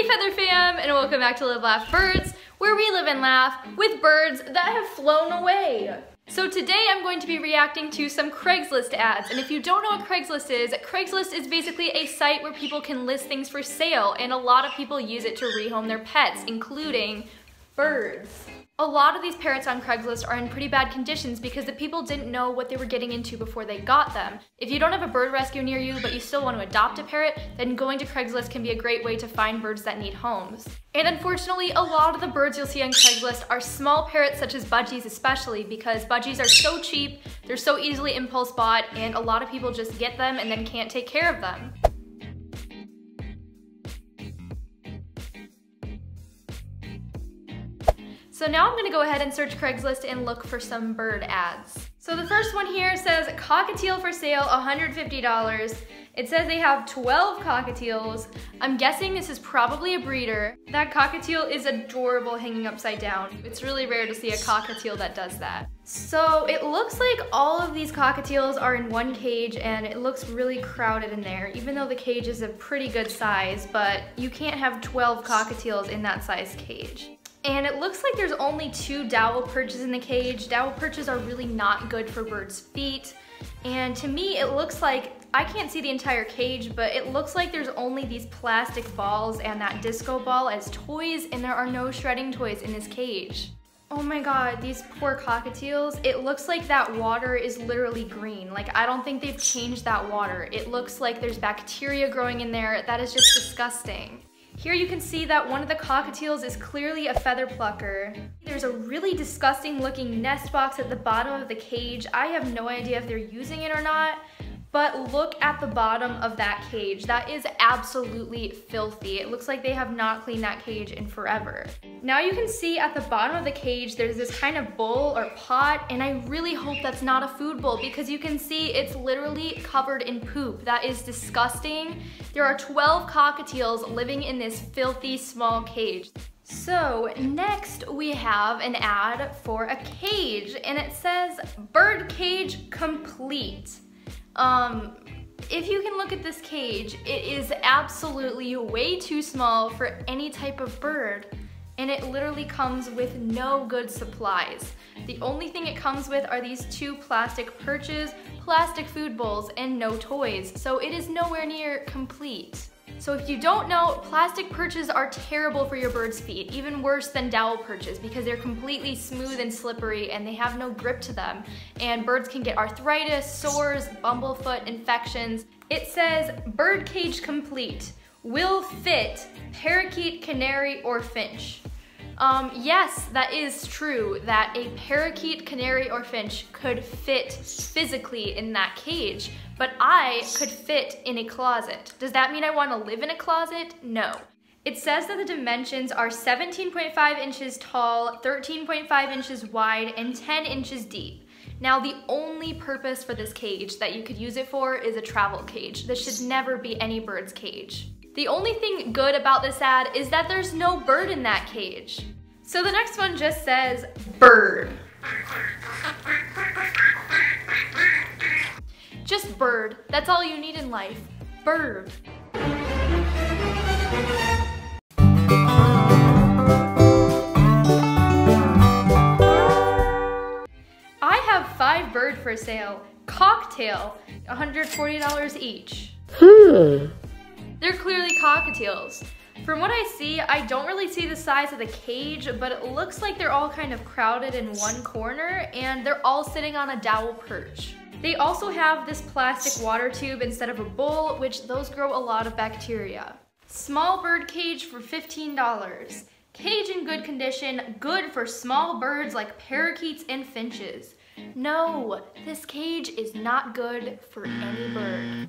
Hey Feather Fam, and welcome back to Live Laugh Birds, where we live and laugh with birds that have flown away. So today I'm going to be reacting to some Craigslist ads, and if you don't know what Craigslist is, Craigslist is basically a site where people can list things for sale, and a lot of people use it to rehome their pets, including birds. A lot of these parrots on Craigslist are in pretty bad conditions because the people didn't know what they were getting into before they got them. If you don't have a bird rescue near you, but you still want to adopt a parrot, then going to Craigslist can be a great way to find birds that need homes. And unfortunately, a lot of the birds you'll see on Craigslist are small parrots such as budgies especially because budgies are so cheap, they're so easily impulse bought, and a lot of people just get them and then can't take care of them. So now I'm gonna go ahead and search Craigslist and look for some bird ads. So the first one here says cockatiel for sale, $150. It says they have 12 cockatiels. I'm guessing this is probably a breeder. That cockatiel is adorable hanging upside down. It's really rare to see a cockatiel that does that. So it looks like all of these cockatiels are in one cage and it looks really crowded in there, even though the cage is a pretty good size, but you can't have 12 cockatiels in that size cage. And it looks like there's only two dowel perches in the cage. Dowel perches are really not good for birds' feet. And to me, it looks like, I can't see the entire cage, but it looks like there's only these plastic balls and that disco ball as toys, and there are no shredding toys in this cage. Oh my god, these poor cockatiels. It looks like that water is literally green. Like, I don't think they've changed that water. It looks like there's bacteria growing in there. That is just disgusting. Here you can see that one of the cockatiels is clearly a feather plucker. There's a really disgusting looking nest box at the bottom of the cage. I have no idea if they're using it or not, but look at the bottom of that cage. That is absolutely filthy. It looks like they have not cleaned that cage in forever. Now you can see at the bottom of the cage, there's this kind of bowl or pot, and I really hope that's not a food bowl because you can see it's literally covered in poop. That is disgusting. There are 12 cockatiels living in this filthy small cage. So next we have an ad for a cage and it says bird cage complete. Um, if you can look at this cage, it is absolutely way too small for any type of bird. And it literally comes with no good supplies. The only thing it comes with are these two plastic perches, plastic food bowls, and no toys. So it is nowhere near complete. So if you don't know, plastic perches are terrible for your bird's feet, even worse than dowel perches because they're completely smooth and slippery and they have no grip to them. And birds can get arthritis, sores, bumblefoot infections. It says bird cage complete, will fit parakeet, canary, or finch. Um, yes, that is true, that a parakeet, canary, or finch could fit physically in that cage, but I could fit in a closet. Does that mean I want to live in a closet? No. It says that the dimensions are 17.5 inches tall, 13.5 inches wide, and 10 inches deep. Now, the only purpose for this cage that you could use it for is a travel cage. This should never be any bird's cage. The only thing good about this ad is that there's no bird in that cage. So the next one just says bird. Just bird. That's all you need in life. Bird. I have five bird for sale. Cocktail, $140 each. Hmm. They're clearly cockatiels. From what I see, I don't really see the size of the cage, but it looks like they're all kind of crowded in one corner and they're all sitting on a dowel perch. They also have this plastic water tube instead of a bowl, which those grow a lot of bacteria. Small bird cage for $15. Cage in good condition, good for small birds like parakeets and finches. No, this cage is not good for any bird.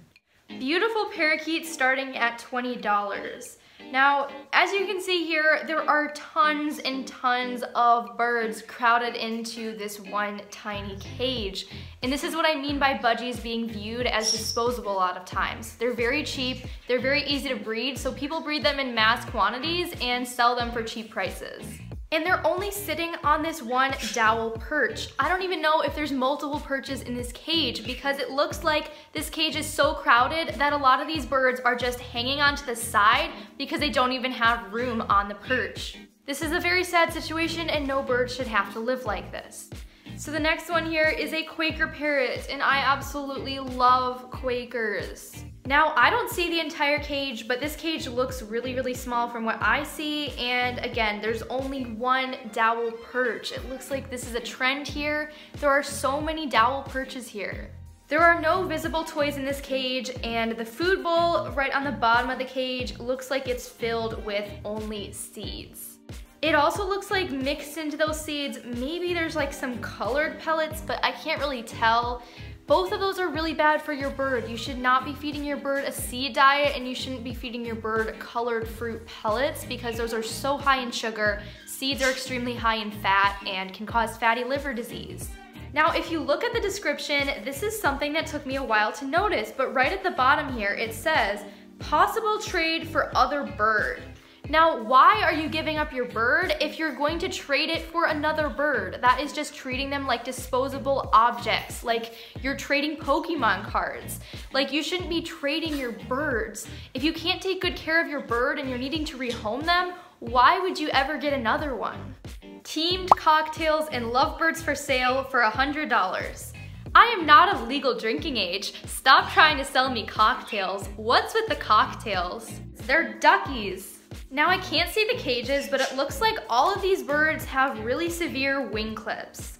Beautiful parakeets starting at $20. Now, as you can see here, there are tons and tons of birds crowded into this one tiny cage. And this is what I mean by budgies being viewed as disposable a lot of times. They're very cheap, they're very easy to breed, so people breed them in mass quantities and sell them for cheap prices. And they're only sitting on this one dowel perch. I don't even know if there's multiple perches in this cage because it looks like this cage is so crowded that a lot of these birds are just hanging onto the side because they don't even have room on the perch. This is a very sad situation and no bird should have to live like this. So the next one here is a Quaker parrot and I absolutely love Quakers. Now, I don't see the entire cage, but this cage looks really, really small from what I see. And again, there's only one dowel perch. It looks like this is a trend here. There are so many dowel perches here. There are no visible toys in this cage and the food bowl right on the bottom of the cage looks like it's filled with only seeds. It also looks like mixed into those seeds, maybe there's like some colored pellets, but I can't really tell. Both of those are really bad for your bird. You should not be feeding your bird a seed diet and you shouldn't be feeding your bird colored fruit pellets because those are so high in sugar. Seeds are extremely high in fat and can cause fatty liver disease. Now, if you look at the description, this is something that took me a while to notice, but right at the bottom here, it says, possible trade for other bird. Now, why are you giving up your bird if you're going to trade it for another bird? That is just treating them like disposable objects, like you're trading Pokemon cards. Like you shouldn't be trading your birds. If you can't take good care of your bird and you're needing to rehome them, why would you ever get another one? Teamed cocktails and lovebirds for sale for $100. I am not of legal drinking age. Stop trying to sell me cocktails. What's with the cocktails? They're duckies. Now I can't see the cages, but it looks like all of these birds have really severe wing clips.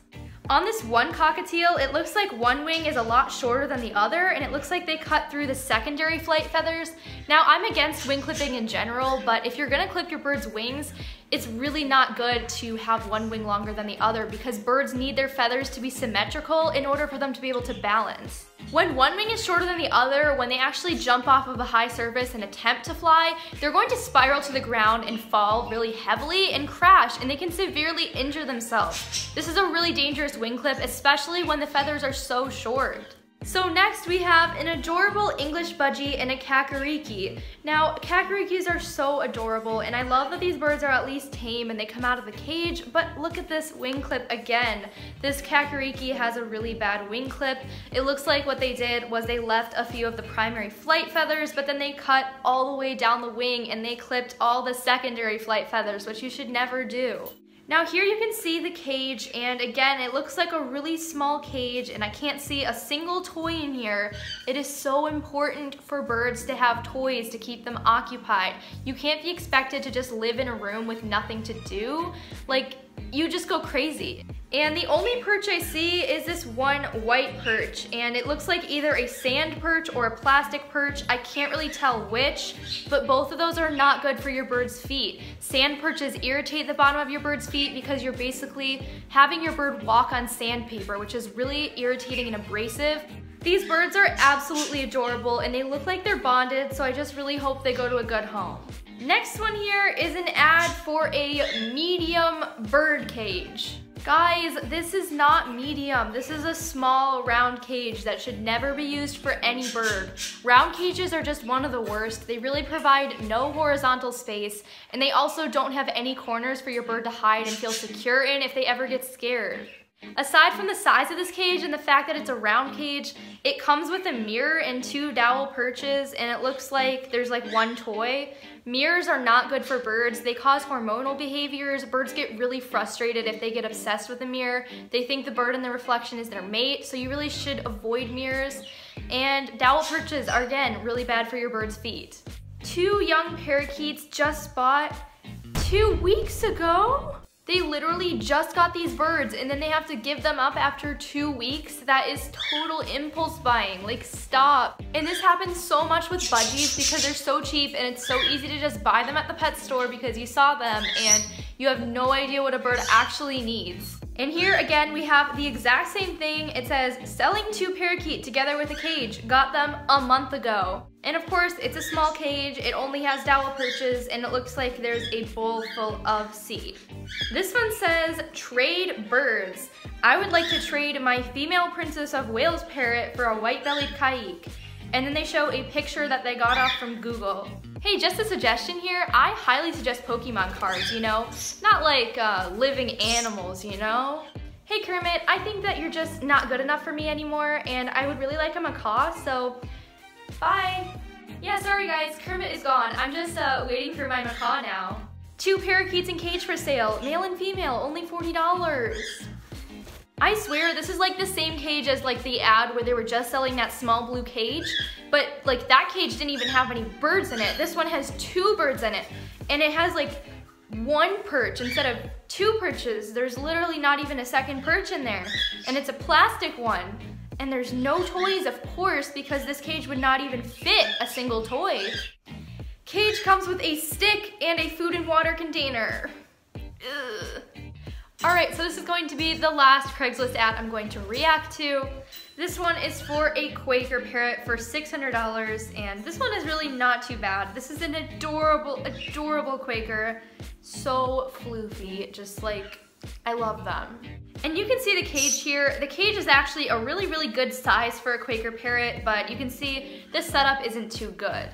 On this one cockatiel, it looks like one wing is a lot shorter than the other, and it looks like they cut through the secondary flight feathers. Now, I'm against wing clipping in general, but if you're gonna clip your bird's wings, it's really not good to have one wing longer than the other because birds need their feathers to be symmetrical in order for them to be able to balance. When one wing is shorter than the other, when they actually jump off of a high surface and attempt to fly, they're going to spiral to the ground and fall really heavily and crash, and they can severely injure themselves. This is a really dangerous wing clip, especially when the feathers are so short. So next we have an adorable English budgie and a kakariki. Now, kakarikis are so adorable and I love that these birds are at least tame and they come out of the cage, but look at this wing clip again. This kakariki has a really bad wing clip. It looks like what they did was they left a few of the primary flight feathers, but then they cut all the way down the wing and they clipped all the secondary flight feathers, which you should never do. Now here you can see the cage and again it looks like a really small cage and I can't see a single toy in here. It is so important for birds to have toys to keep them occupied. You can't be expected to just live in a room with nothing to do. Like you just go crazy. And the only perch I see is this one white perch and it looks like either a sand perch or a plastic perch. I can't really tell which, but both of those are not good for your bird's feet. Sand perches irritate the bottom of your bird's feet because you're basically having your bird walk on sandpaper, which is really irritating and abrasive. These birds are absolutely adorable and they look like they're bonded, so I just really hope they go to a good home. Next one here is an ad for a medium bird cage. Guys, this is not medium. This is a small round cage that should never be used for any bird. Round cages are just one of the worst. They really provide no horizontal space and they also don't have any corners for your bird to hide and feel secure in if they ever get scared. Aside from the size of this cage and the fact that it's a round cage, it comes with a mirror and two dowel perches and it looks like there's like one toy. Mirrors are not good for birds. They cause hormonal behaviors. Birds get really frustrated if they get obsessed with a mirror. They think the bird in the reflection is their mate, so you really should avoid mirrors. And dowel perches are, again, really bad for your bird's feet. Two young parakeets just bought two weeks ago? They literally just got these birds and then they have to give them up after two weeks. That is total impulse buying. Like, stop. And this happens so much with budgies because they're so cheap and it's so easy to just buy them at the pet store because you saw them and you have no idea what a bird actually needs. And here again, we have the exact same thing. It says, selling two parakeet together with a cage. Got them a month ago. And of course, it's a small cage. It only has dowel perches and it looks like there's a bowl full of seed. This one says, trade birds. I would like to trade my female Princess of Wales parrot for a white-bellied caique. And then they show a picture that they got off from Google. Hey, just a suggestion here, I highly suggest Pokemon cards, you know? Not like uh, living animals, you know? Hey Kermit, I think that you're just not good enough for me anymore and I would really like a macaw, so bye. Yeah, sorry guys, Kermit is gone. I'm just uh, waiting for my macaw now. Two parakeets in cage for sale, male and female, only $40. I swear this is like the same cage as like the ad where they were just selling that small blue cage, but like that cage didn't even have any birds in it. This one has two birds in it, and it has like one perch instead of two perches. There's literally not even a second perch in there, and it's a plastic one. And there's no toys, of course, because this cage would not even fit a single toy. Cage comes with a stick and a food and water container. Ugh. All right, so this is going to be the last Craigslist ad I'm going to react to. This one is for a Quaker parrot for $600, and this one is really not too bad. This is an adorable, adorable Quaker. So floofy, just like, I love them. And you can see the cage here. The cage is actually a really, really good size for a Quaker parrot, but you can see this setup isn't too good.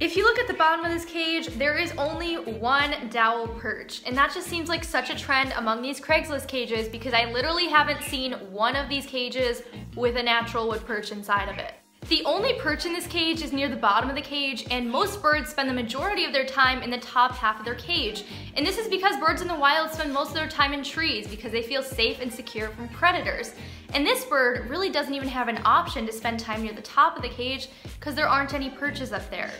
If you look at the bottom of this cage, there is only one dowel perch, and that just seems like such a trend among these Craigslist cages because I literally haven't seen one of these cages with a natural wood perch inside of it. The only perch in this cage is near the bottom of the cage, and most birds spend the majority of their time in the top half of their cage. And this is because birds in the wild spend most of their time in trees because they feel safe and secure from predators. And this bird really doesn't even have an option to spend time near the top of the cage because there aren't any perches up there.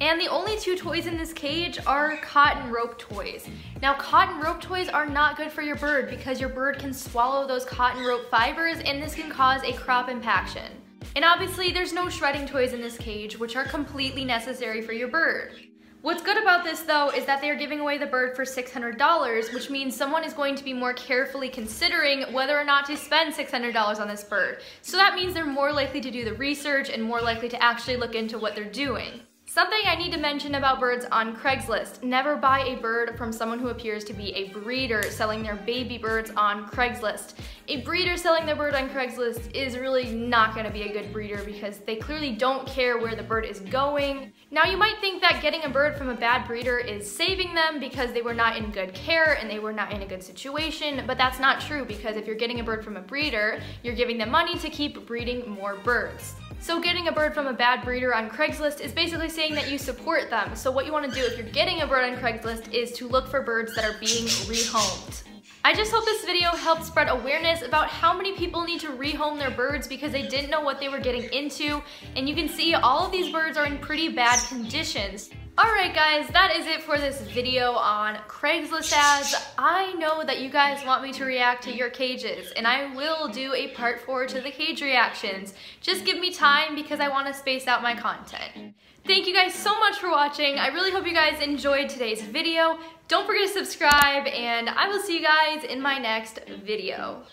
And the only two toys in this cage are cotton rope toys. Now cotton rope toys are not good for your bird because your bird can swallow those cotton rope fibers and this can cause a crop impaction. And obviously there's no shredding toys in this cage which are completely necessary for your bird. What's good about this though is that they are giving away the bird for $600, which means someone is going to be more carefully considering whether or not to spend $600 on this bird. So that means they're more likely to do the research and more likely to actually look into what they're doing. Something I need to mention about birds on Craigslist. Never buy a bird from someone who appears to be a breeder selling their baby birds on Craigslist. A breeder selling their bird on Craigslist is really not gonna be a good breeder because they clearly don't care where the bird is going. Now you might think that getting a bird from a bad breeder is saving them because they were not in good care and they were not in a good situation, but that's not true because if you're getting a bird from a breeder, you're giving them money to keep breeding more birds. So getting a bird from a bad breeder on Craigslist is basically saying that you support them. So what you wanna do if you're getting a bird on Craigslist is to look for birds that are being rehomed. I just hope this video helped spread awareness about how many people need to rehome their birds because they didn't know what they were getting into. And you can see all of these birds are in pretty bad conditions. Alright guys, that is it for this video on Craigslist ads. I know that you guys want me to react to your cages, and I will do a part 4 to the cage reactions. Just give me time because I want to space out my content. Thank you guys so much for watching. I really hope you guys enjoyed today's video. Don't forget to subscribe, and I will see you guys in my next video.